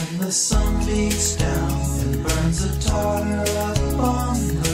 When the sun beats down and burns a tartar up on the